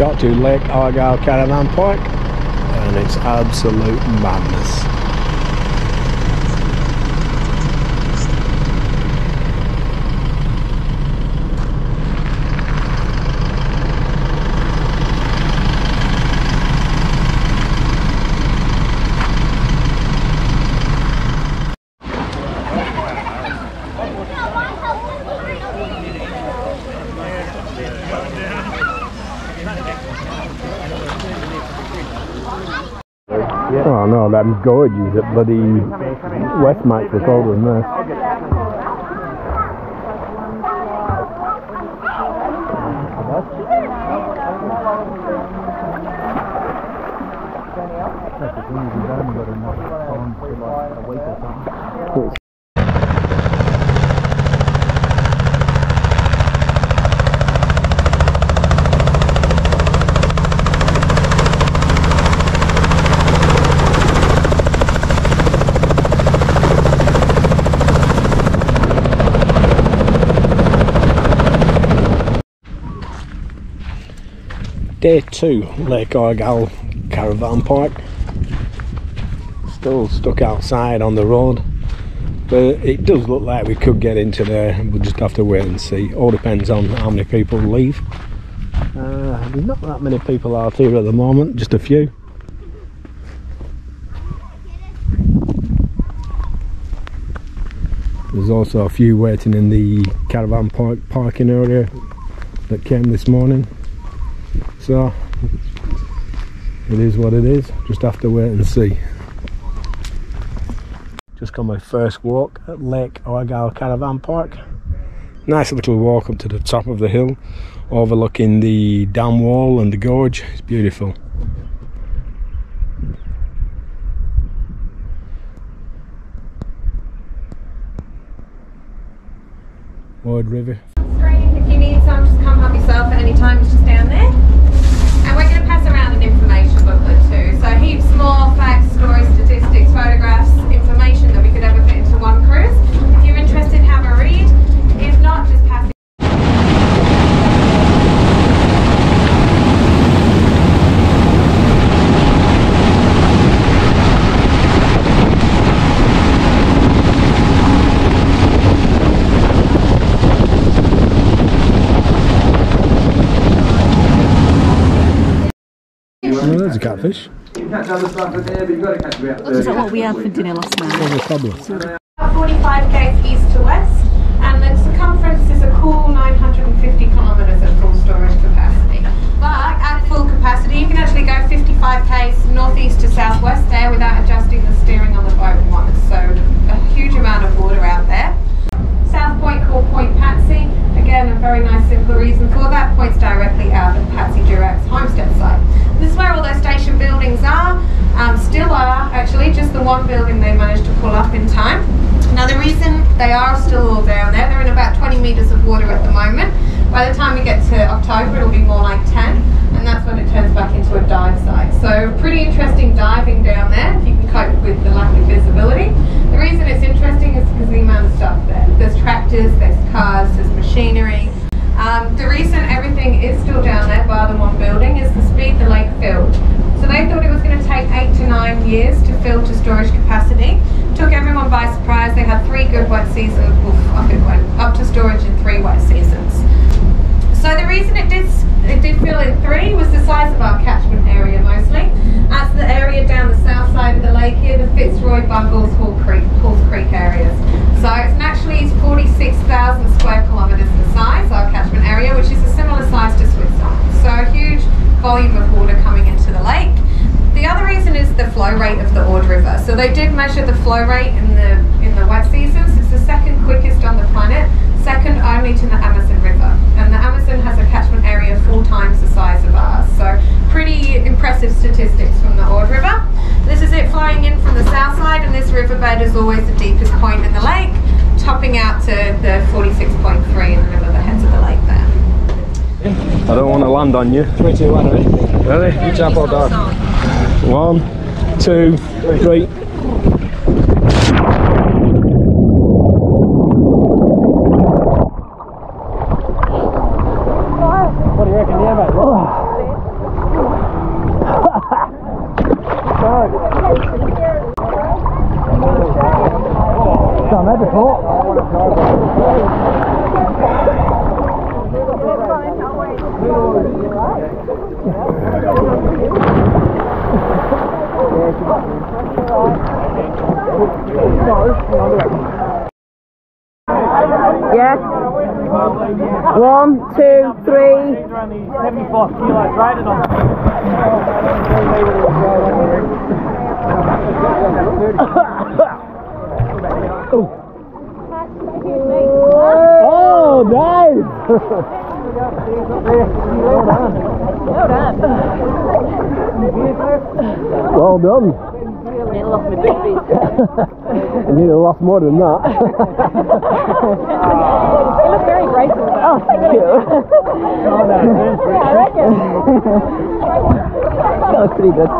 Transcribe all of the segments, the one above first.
got to Lake Argyle Caravan Park and it's absolute madness. Oh no, that gorge is at bloody Westmax was colder than this. Day two, Lake Argyle Caravan Park. Still stuck outside on the road, but it does look like we could get into there. We'll just have to wait and see. All depends on how many people leave. Uh, there's not that many people out here at the moment, just a few. There's also a few waiting in the caravan park parking area that came this morning. So it is what it is. Just have to wait and see. Just got my first walk at Lake Argyle Caravan Park. Nice little walk up to the top of the hill, overlooking the dam wall and the gorge. It's beautiful. Ward River. If you need some, just come help yourself at any time. It's just down there. And we're going to pass around an information booklet too. So heaps more facts, stories, statistics, photographs, information that we could ever fit into one cruise. If you're interested, have a read. If not, just pass it. Oh, there's a catfish. Catch other stuff in there, but you've got to catch about Is that what we had for dinner last night? There's a cobbler. 45 k's east to west, and the circumference is a cool 950 kilometres at full storage capacity. But at full capacity, you can actually go 55 k's northeast to southwest there without adjusting the steering on the boat once. So a huge amount of water out there. South Point called Point Patsy. Again, a very nice simple reason for that. Points directly out of Patsy Durack's homestead site. This is where all those station buildings are. Um, still are, actually, just the one building they managed to pull up in time. Now the reason they are still all down there, they're in about 20 metres of water at the moment. By the time we get to October, it'll be more like 10, and that's when it turns back into a dive site. So pretty interesting diving down there, if you can cope with the lack of visibility. The reason it's interesting is because the amount of stuff there. There's tractors, there's cars, there's machinery. Um, the reason everything is still down there, bar the one building, is the speed the lake filled. So they thought it was going to take eight to nine years to fill to storage capacity. Took everyone by surprise. They had three good wet seasons, three was the size of our catchment area mostly. That's the area down the south side of the lake here, the Fitzroy, Bungles, Hall Creek, Halls Creek areas. So it's naturally it's 46,000 square kilometres in size, our catchment area, which is a similar size to Switzerland. So a huge volume of water coming into the lake. The other reason is the flow rate of the Ord River. So they did measure the flow rate in the in the wet seasons. It's the second quickest on the planet, second only to the Amazon River. And the Amazon has a catchment area four times the size of ours. So pretty impressive statistics from the Ord River. This is it flowing in from the south side, and this riverbed is always the deepest point in the lake, topping out to the 46.3 in the middle of the heads of the lake there. I don't want to land on you. Three, two, one, ready? Ready? You jump or dive. One, two, three. What do you reckon, yeah, mate? Down there before. Yeah. One, two, three. Oh, nice! Well done. Nearly lost my boobies. You need to lost more than that. You look very graceful. Oh, thank you. I reckon. that was pretty good.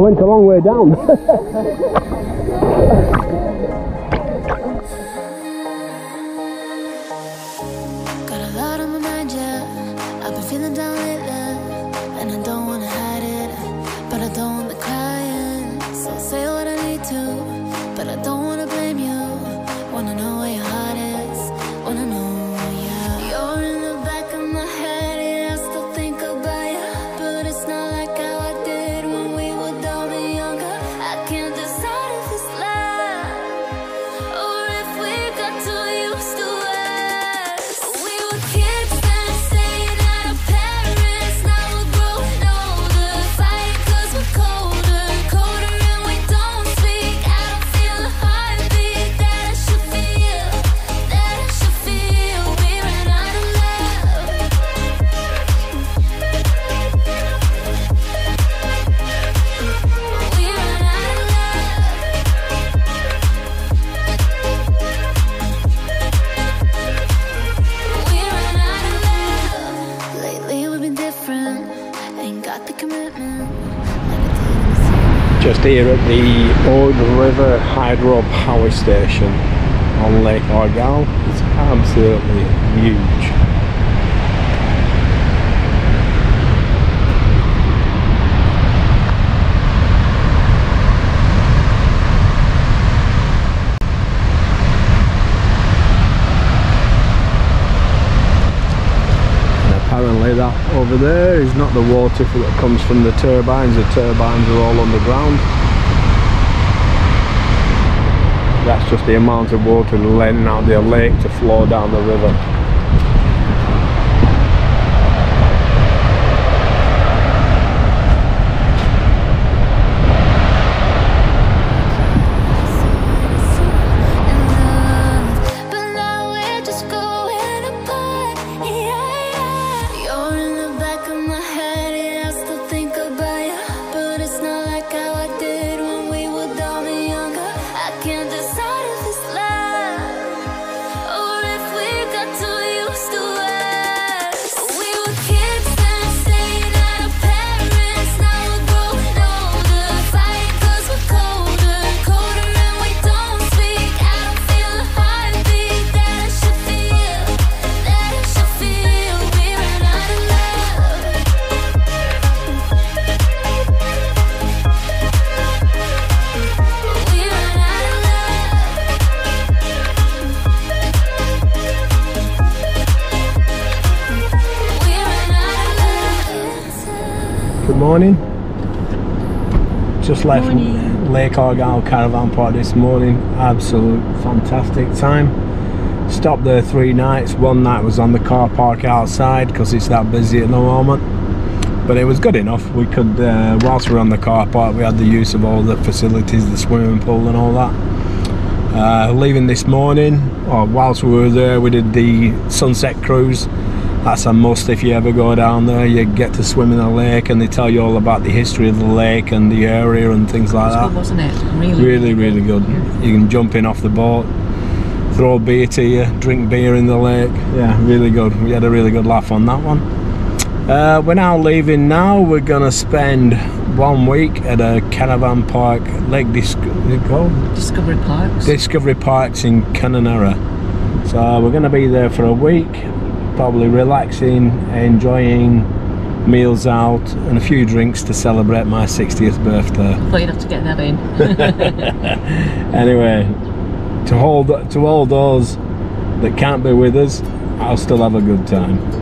I went a long way down. Just here at the Ord River Hydro Power Station on Lake Argyle. It's absolutely huge. And apparently that over there is not the water that comes from the turbines. The turbines are all underground. That's just the amount of water letting out the lake to flow down the river. Morning. Just left Lake Argyle Caravan Park this morning. Absolute fantastic time. Stopped there three nights. One night was on the car park outside because it's that busy at the moment. But it was good enough. We could, uh, whilst we were on the car park, we had the use of all the facilities, the swimming pool and all that. Uh, leaving this morning, or whilst we were there, we did the sunset cruise. That's a must if you ever go down there. You get to swim in the lake, and they tell you all about the history of the lake and the area and things like that. wasn't it? Really, Really, really good. You can jump in off the boat, throw beer to you, drink beer in the lake. Yeah, really good. We had a really good laugh on that one. Uh, we're now leaving now. We're gonna spend one week at a caravan park, Lake Dis- it called? Discovery Parks. Discovery Parks in Kununurra. So we're gonna be there for a week, probably relaxing, enjoying meals out, and a few drinks to celebrate my 60th birthday. Thought you'd have to get that in. Anyway, to hold to all those that can't be with us, I'll still have a good time.